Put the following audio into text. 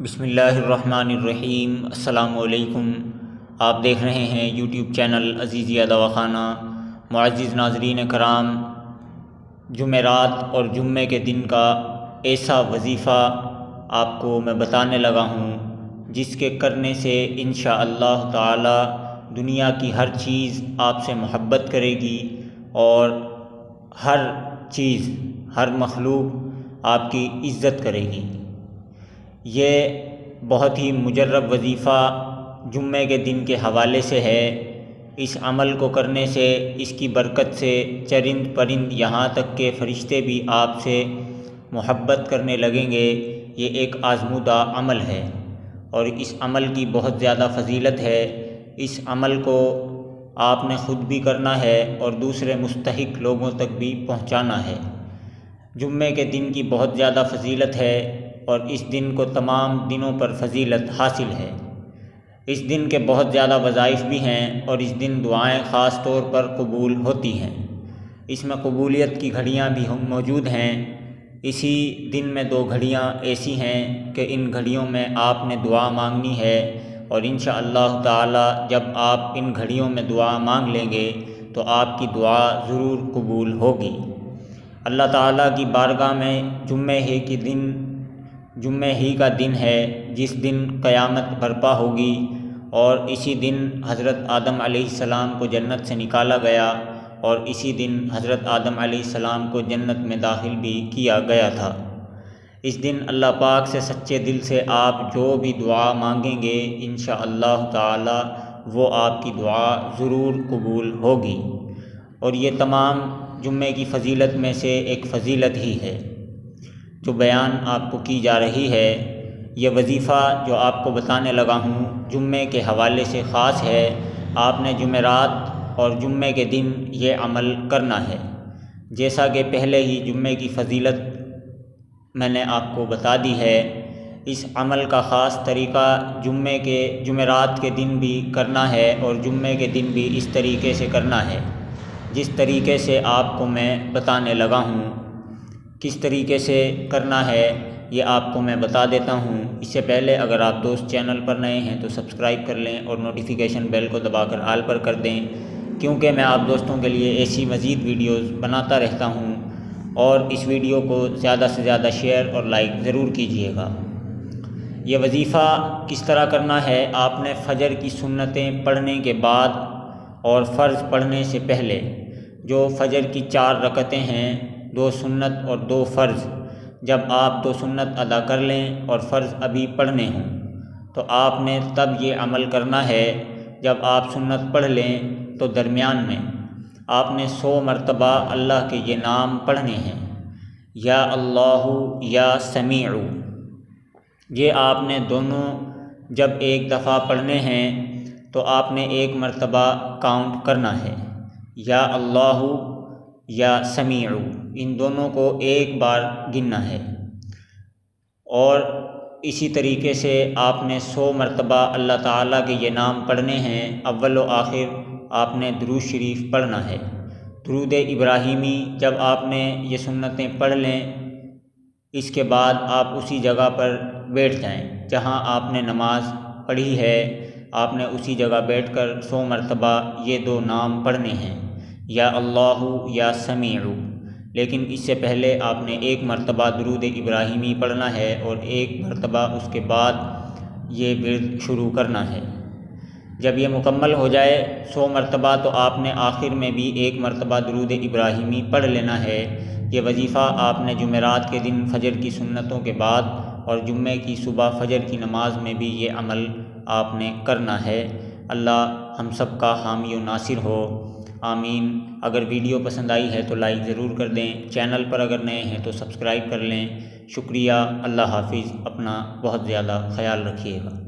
बिसमीम् अल्लाम आप देख रहे हैं यूट्यूब चैनल अजीज़िया दवाखाना मुआज़ नाजरीन कराम। जुमेरात और जुम्मे के दिन का ऐसा वजीफ़ा आपको मैं बताने लगा हूँ, जिसके करने से इन ताला दुनिया की हर चीज़ आपसे मोहब्बत करेगी और हर चीज़, हर मखलूक आपकी इज़्ज़त करेगी। ये बहुत ही मुजरब वजीफ़ा जुम्मे के दिन के हवाले से है। इस अमल को करने से, इसकी बरकत से चरिंद परिंद यहाँ तक के फ़रिश्ते भी आपसे मोहब्बत करने लगेंगे। ये एक आजमुदा अमल है और इस अमल की बहुत ज़्यादा फजीलत है। इस अमल को आपने ख़ुद भी करना है और दूसरे मुस्तक लोगों तक भी पहुँचाना है। जुम्मे के दिन की बहुत ज़्यादा फजीलत है। और इस दिन को तमाम दिनों पर फजीलत हासिल है। इस दिन के बहुत ज़्यादा वज़ाइफ भी हैं और इस दिन दुआएँ ख़ास तौर पर कबूल होती हैं। इसमें कबूलियत की घड़ियाँ भी मौजूद हैं। इसी दिन में दो घड़ियाँ ऐसी हैं कि इन घड़ियों में आपने दुआ मांगनी है और इन ताला जब आप इन घड़ियों में दुआ मांग लेंगे तो आपकी दुआ ज़रूर कबूल होगी। अल्लाह ताला की बारगाह में जुम्मे है कि दिन जुम्मे ही का दिन है, जिस दिन क़यामत बरपा होगी। और इसी दिन हज़रत आदम सलाम को जन्नत से निकाला गया और इसी दिन हज़रत आदम सलाम को जन्नत में दाखिल भी किया गया था। इस दिन अल्लाह पाक से सच्चे दिल से आप जो भी दुआ मांगेंगे इन ताला, वो आपकी दुआ ज़रूर कबूल होगी। और ये तमाम जुम्मे की फ़जीलत में से एक फ़जीलत ही है। जो बयान आपको की जा रही है, यह वजीफ़ा जो आपको बताने लगा हूँ, जुम्मे के हवाले से ख़ास है। आपने जुमेरात और जुम्मे के दिन ये अमल करना है। जैसा कि पहले ही जुम्मे की फ़जीलत मैंने आपको बता दी है, इस अमल का ख़ास तरीक़ा जुम्मे के जुमेरात के दिन भी करना है और जुम्मे के दिन भी इस तरीके से करना है। जिस तरीके से आपको मैं बताने लगा हूँ किस तरीके से करना है, ये आपको मैं बता देता हूँ। इससे पहले अगर आप दोस्त चैनल पर नए हैं तो सब्सक्राइब कर लें और नोटिफिकेशन बेल को दबाकर आल पर कर दें, क्योंकि मैं आप दोस्तों के लिए ऐसी मज़ीद वीडियोस बनाता रहता हूँ। और इस वीडियो को ज़्यादा से ज़्यादा शेयर और लाइक ज़रूर कीजिएगा। ये वजीफ़ा किस तरह करना है? आपने फ़जर की सुन्नतें पढ़ने के बाद और फ़र्ज़ पढ़ने से पहले, जो फ़जर की चार रकतें हैं दो सुन्नत और दो फ़र्ज़। जब आप दो सुन्नत अदा कर लें और फ़र्ज़ अभी पढ़ने हों तो आपने तब ये अमल करना है, जब आप सुन्नत पढ़ लें तो दरमियान में। आपने सौ मरतबा अल्लाह के ये नाम पढ़ने हैं। या अल्लाह या समीउ ये आपने दोनों जब एक दफ़ा पढ़ने हैं तो आपने एक मरतबा काउंट करना है। या अल्लाह या समीउ इन दोनों को एक बार गिनना है। और इसी तरीके से आपने सौ मरतबा अल्लाह ताला के ये नाम पढ़ने हैं। अव्वल आखिर आपने दरूज शरीफ पढ़ना है। दरूद इब्राहिमी, जब आपने ये सुन्नतें पढ़ लें, इसके बाद आप उसी जगह पर बैठ जाएँ, जहाँ आपने नमाज़ पढ़ी है। आपने उसी जगह बैठकर सौ मरतबा ये दो नाम पढ़ने हैं। या अल्लाह या समीउ लेकिन इससे पहले आपने एक मरतबा दरूद इब्राहिमी पढ़ना है और एक मरतबा उसके बाद ये विरद शुरू करना है। जब ये मुकम्मल हो जाए, सौ मरतबा तो आपने आखिर में भी एक मरतबा दरूद इब्राहिमी पढ़ लेना है। ये वजीफ़ा आपने जुमेरात के दिन फजर की सुन्नतों के बाद और जुम्मे की सुबह फजर की नमाज़ में भी ये अमल आपने करना है। अल्लाह हम सब का हामी नासिर हो। आमीन। अगर वीडियो पसंद आई है तो लाइक ज़रूर कर दें। चैनल पर अगर नए हैं तो सब्सक्राइब कर लें। शुक्रिया। अल्लाह हाफिज़। अपना बहुत ज़्यादा ख्याल रखिएगा।